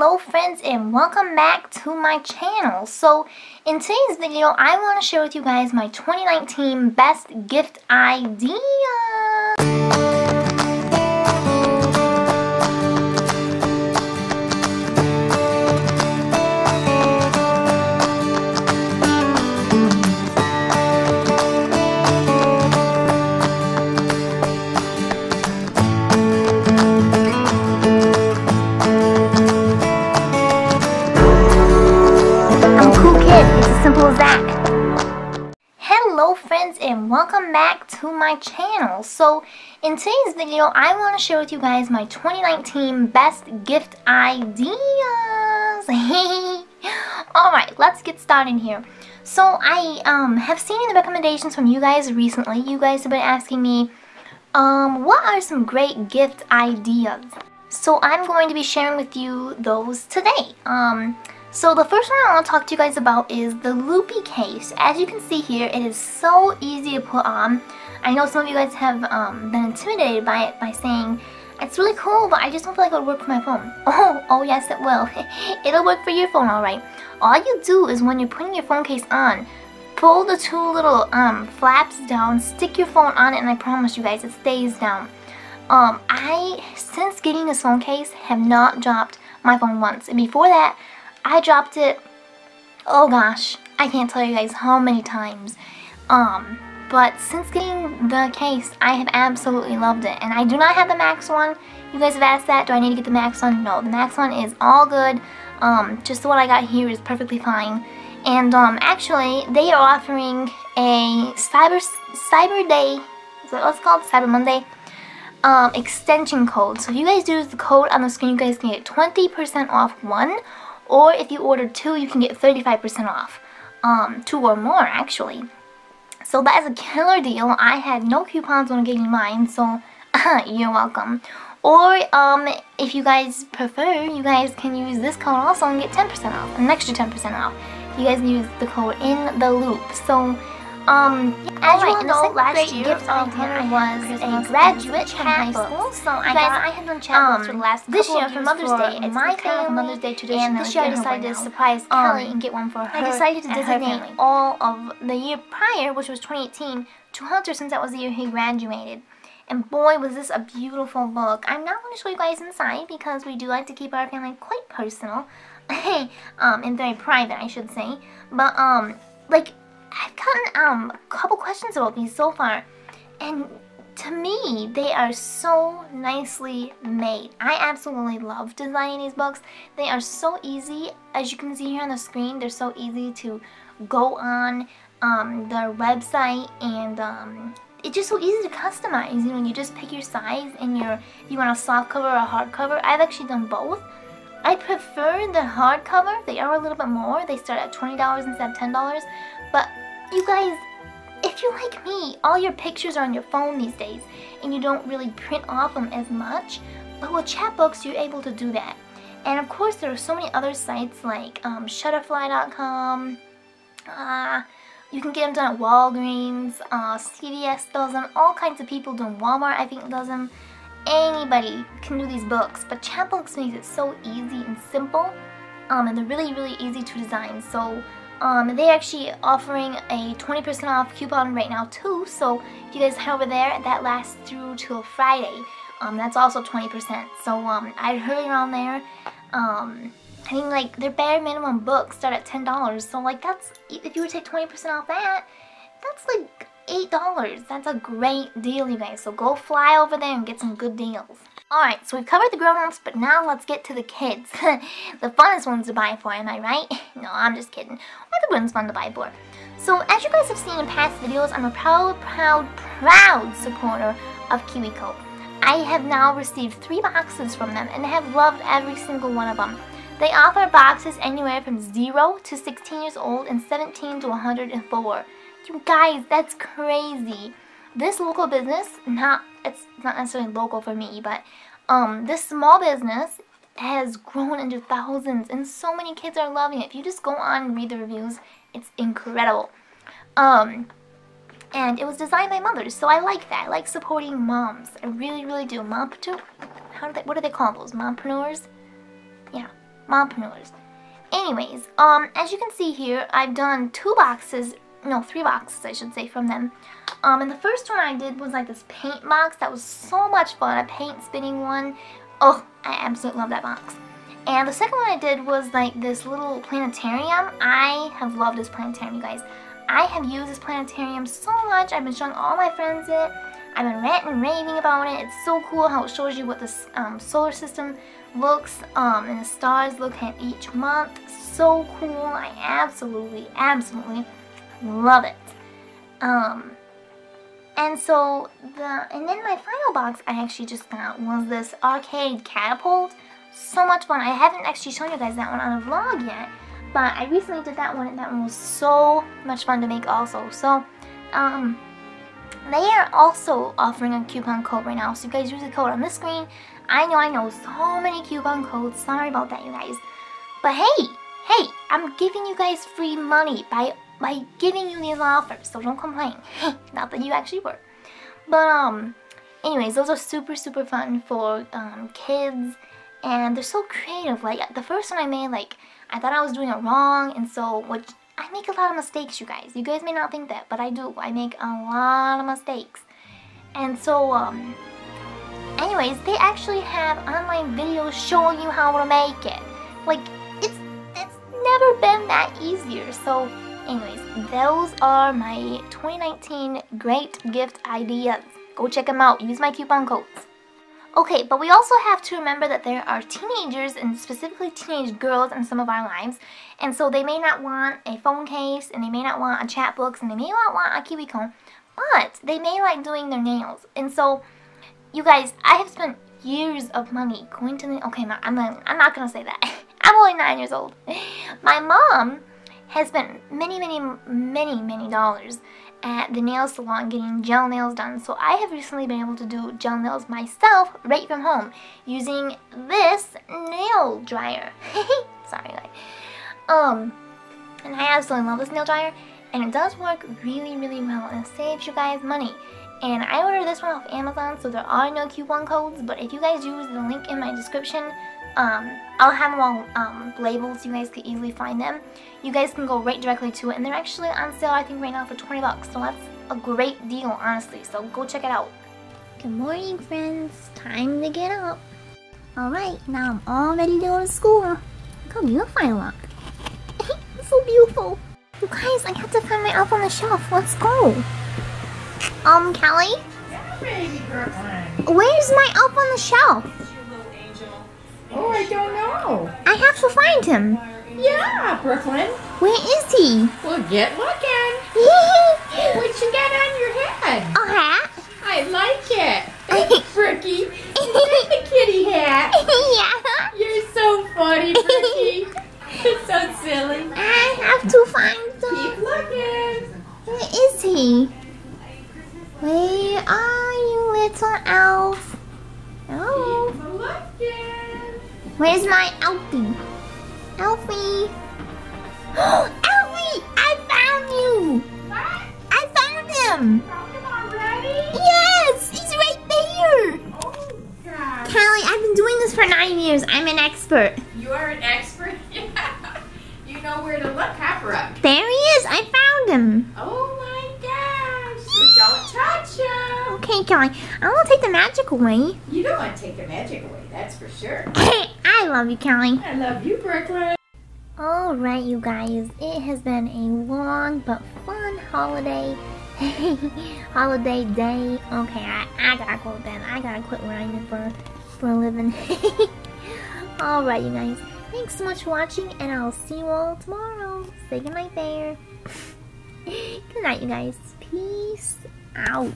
Hello friends and welcome back to my channel. So in today's video I want to share with you guys my 2019 best gift idea. Hello friends and welcome back to my channel. So in today's video I want to share with you guys my 2019 best gift ideas. Alright, let's get started here. So I um, have seen the recommendations from you guys recently. You guys have been asking me um, what are some great gift ideas? So I'm going to be sharing with you those today. Um, so the first one I want to talk to you guys about is the loopy case. As you can see here, it is so easy to put on. I know some of you guys have um, been intimidated by it by saying, it's really cool, but I just don't feel like it would work for my phone. Oh, oh yes it will. It'll work for your phone alright. All you do is when you're putting your phone case on, pull the two little um, flaps down, stick your phone on it, and I promise you guys, it stays down. Um, I, since getting this phone case, have not dropped my phone once. And before that, I dropped it, oh gosh, I can't tell you guys how many times. Um, but since getting the case, I have absolutely loved it. And I do not have the Max one. You guys have asked that, do I need to get the Max one? No, the Max one is all good. Um, just what I got here is perfectly fine. And um, actually, they are offering a Cyber Cyber Day, is that what's called? Cyber Monday um, extension code. So if you guys use the code on the screen, you guys can get 20% off one, or if you order two, you can get 35% off. Um, two or more, actually. So that is a killer deal. I had no coupons when getting mine, so you're welcome. Or um, if you guys prefer, you guys can use this code also and get 10% off, an extra 10% off. You guys use the code in the loop. So um, as you all know, last year gift idea was a graduate Chatbook. So I got, I had done Chatbooks for the last this year for Mother's Day. It's my kind of Mother's Day tradition. And this year I decided to surprise Kelly and get one for her. I decided to designate all of the year prior, which was 2018, to Hunter since that was the year he graduated. And boy, was this a beautiful book. I'm not going to show you guys inside because we do like to keep our family quite personal. um, and very private, I should say. But, um, like, I've gotten um, a couple questions about these so far, and to me, they are so nicely made. I absolutely love designing these books. They are so easy, as you can see here on the screen, they're so easy to go on um, their website and um, it's just so easy to customize. You know, you just pick your size and your you want a soft cover or a hard cover. I've actually done both. I prefer the hardcover. They are a little bit more. They start at $20 instead of $10. But you guys, if you're like me, all your pictures are on your phone these days and you don't really print off them as much. But with Chatbooks, you're able to do that. And of course, there are so many other sites like um, Shutterfly.com. Uh, you can get them done at Walgreens. Uh, CVS does them. All kinds of people do them. Walmart, I think, does them. Anybody can do these books. But Chatbooks makes it so easy and simple. Um, and they're really, really easy to design. So um, they're actually offering a 20% off coupon right now too, so if you guys head over there, that lasts through till Friday. Um, that's also 20%, so um, I'd hurry around there. Um, I think like their bare minimum books start at $10, so like that's, if you were to take 20% off that, that's like $8. That's a great deal, you guys, so go fly over there and get some good deals. Alright, so we've covered the grown-ups, but now let's get to the kids. the funnest ones to buy for, am I right? no, I'm just kidding. The ones to buy for? So, as you guys have seen in past videos, I'm a proud, proud, proud supporter of KiwiCo. I have now received three boxes from them and have loved every single one of them. They offer boxes anywhere from 0 to 16 years old and 17 to 104. You guys, that's crazy. This local business, not it's not necessarily local for me, but um, this small business has grown into thousands and so many kids are loving it. If you just go on and read the reviews, it's incredible. Um, and it was designed by mothers, so I like that. I like supporting moms. I really, really do. Mom, how do they, what do they call those? Mompreneurs? Yeah. mompreneurs. Anyways, um, as you can see here, I've done two boxes, no, three boxes I should say from them. Um, and the first one I did was like this paint box that was so much fun, a paint spinning one. Oh, I absolutely love that box. And the second one I did was like this little planetarium. I have loved this planetarium, you guys. I have used this planetarium so much. I've been showing all my friends it. I've been ranting and raving about it. It's so cool how it shows you what the um, solar system looks um, and the stars look at each month. So cool. I absolutely, absolutely love it. Um, and so the and then my final box I actually just got was this arcade catapult. So much fun. I haven't actually shown you guys that one on a vlog yet, but I recently did that one and that one was so much fun to make also. So, um, they are also offering a coupon code right now. So you guys use the code on the screen. I know, I know, so many coupon codes. Sorry about that, you guys. But hey, hey, I'm giving you guys free money by by giving you these offers. So don't complain. Not that you actually were. But um, anyways, those are super super fun for um, kids, and they're so creative. Like the first one I made, like I thought I was doing it wrong, and so which I make a lot of mistakes, you guys. You guys may not think that, but I do. I make a lot of mistakes. And so, um, anyways, they actually have online videos showing you how to make it. Like, it's, it's never been that easier. So, anyways, those are my 2019 great gift ideas. Go check them out. Use my coupon codes. Okay, but we also have to remember that there are teenagers and specifically teenage girls in some of our lives. And so they may not want a phone case and they may not want a Chatbooks and they may not want a kiwi cone, but they may like doing their nails. And so, you guys, I have spent years of money going to the, okay, I'm not, I'm not gonna say that. I'm only nine years old. My mom has spent many, many, many, many dollars at the nail salon getting gel nails done. So I have recently been able to do gel nails myself right from home using this nail dryer. Sorry. Um, and I absolutely love this nail dryer and it does work really, really well and it saves you guys money. And I ordered this one off Amazon so there are no coupon codes but if you guys use the link in my description um, I'll have them all um, labeled so you guys can easily find them. You guys can go right directly to it, and they're actually on sale, I think, right now for 20 bucks. So that's a great deal, honestly. So go check it out. Good morning, friends. Time to get up. Alright, now I'm all ready to go to school. Look how beautiful I look. it's so beautiful. You guys, I have to find my elf on the shelf. Let's go. Um, Kelly? Yeah, baby girl. Where's my elf on the shelf? Oh, I don't know. I have to find him. Yeah, Brooklyn. Where is he? Well, get looking. what you got on your head? A hat? I like it. It's pretty. the kitty hat. yeah. You're so funny, Bricky. It's so silly. I have to find him. Keep looking. Where is he? Where are little elf? Oh. Where's my Alfie? Alfie! Alfie! I found you! What? I found him! Found him already? Yes! He's right there! Oh, God. Callie, I've been doing this for nine years. I'm an expert. You are an expert? Yeah. You know where to look, huh, There he is! I found him! Oh, my gosh. So don't touch Callie, I won't take the magic away. You don't want to take the magic away, that's for sure. I love you, Kelly. I love you, Brooklyn. Alright, you guys, it has been a long but fun holiday. holiday day. Okay, I, I gotta go to bed. I gotta quit running for, for a living. Alright, you guys, thanks so much for watching, and I'll see you all tomorrow. Say goodnight there. Good night, you guys. Peace out.